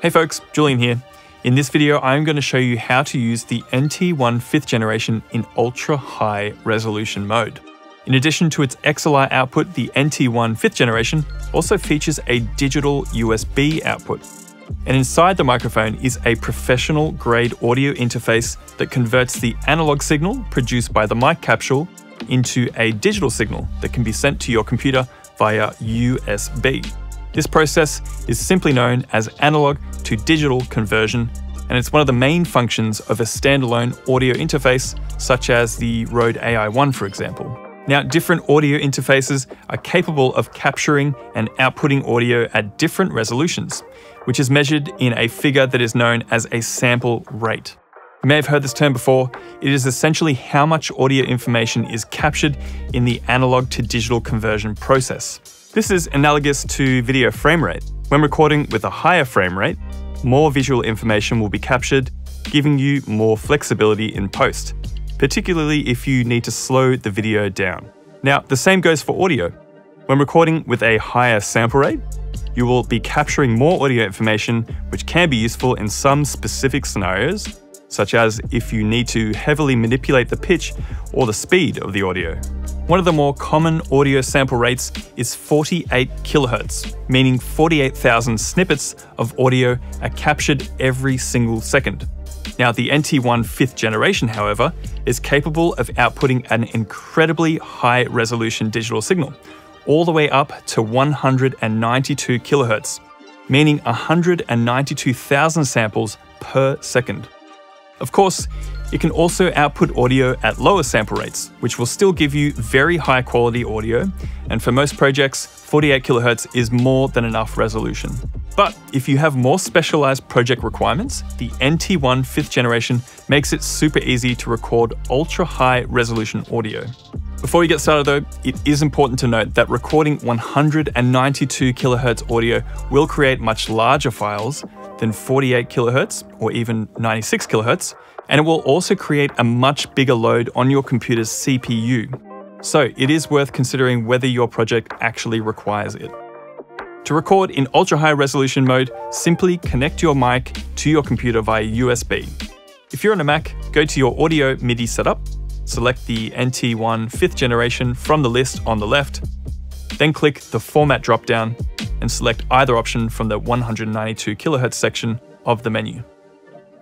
Hey folks, Julian here. In this video, I'm going to show you how to use the NT1 5th generation in ultra high resolution mode. In addition to its XLR output, the NT1 5th generation also features a digital USB output. And inside the microphone is a professional grade audio interface that converts the analog signal produced by the mic capsule into a digital signal that can be sent to your computer via USB. This process is simply known as analog to digital conversion, and it's one of the main functions of a standalone audio interface, such as the Rode AI1, for example. Now, different audio interfaces are capable of capturing and outputting audio at different resolutions, which is measured in a figure that is known as a sample rate. You may have heard this term before. It is essentially how much audio information is captured in the analog to digital conversion process. This is analogous to video frame rate. When recording with a higher frame rate, more visual information will be captured, giving you more flexibility in post, particularly if you need to slow the video down. Now, the same goes for audio. When recording with a higher sample rate, you will be capturing more audio information, which can be useful in some specific scenarios, such as if you need to heavily manipulate the pitch or the speed of the audio. One of the more common audio sample rates is 48 kilohertz, meaning 48,000 snippets of audio are captured every single second. Now, the NT1 5th generation, however, is capable of outputting an incredibly high resolution digital signal, all the way up to 192 kilohertz, meaning 192,000 samples per second. Of course, it can also output audio at lower sample rates, which will still give you very high quality audio, and for most projects, 48 kHz is more than enough resolution. But if you have more specialized project requirements, the NT1 5th generation makes it super easy to record ultra high resolution audio. Before we get started though, it is important to note that recording 192 kHz audio will create much larger files than 48 kHz or even 96 kHz, and it will also create a much bigger load on your computer's CPU. So it is worth considering whether your project actually requires it. To record in ultra high resolution mode, simply connect your mic to your computer via USB. If you're on a Mac, go to your audio MIDI setup, select the NT1 5th generation from the list on the left, then click the Format dropdown and select either option from the 192 kHz section of the menu.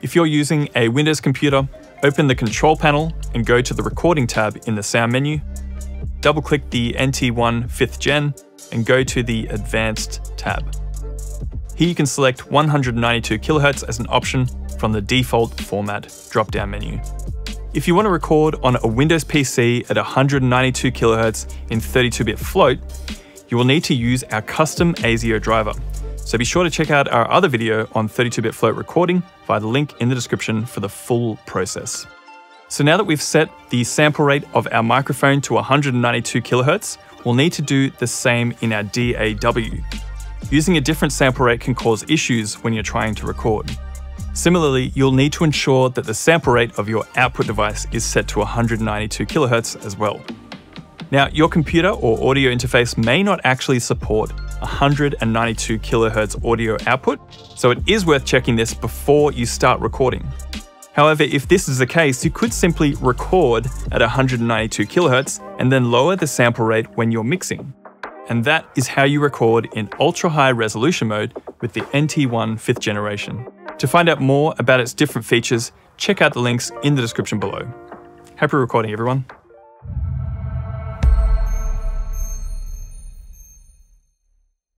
If you're using a Windows computer, open the Control panel and go to the Recording tab in the Sound menu. Double click the NT1 5th Gen and go to the Advanced tab. Here you can select 192 kHz as an option from the default format drop-down menu. If you want to record on a Windows PC at 192 kHz in 32-bit float, you will need to use our custom ASIO driver. So be sure to check out our other video on 32-bit float recording via the link in the description for the full process. So now that we've set the sample rate of our microphone to 192 kHz, we'll need to do the same in our DAW. Using a different sample rate can cause issues when you're trying to record. Similarly, you'll need to ensure that the sample rate of your output device is set to 192 kHz as well. Now, your computer or audio interface may not actually support 192 kHz audio output, so it is worth checking this before you start recording. However, if this is the case, you could simply record at 192 kHz and then lower the sample rate when you're mixing. And that is how you record in ultra high resolution mode with the NT1 5th generation. To find out more about its different features, check out the links in the description below. Happy recording, everyone.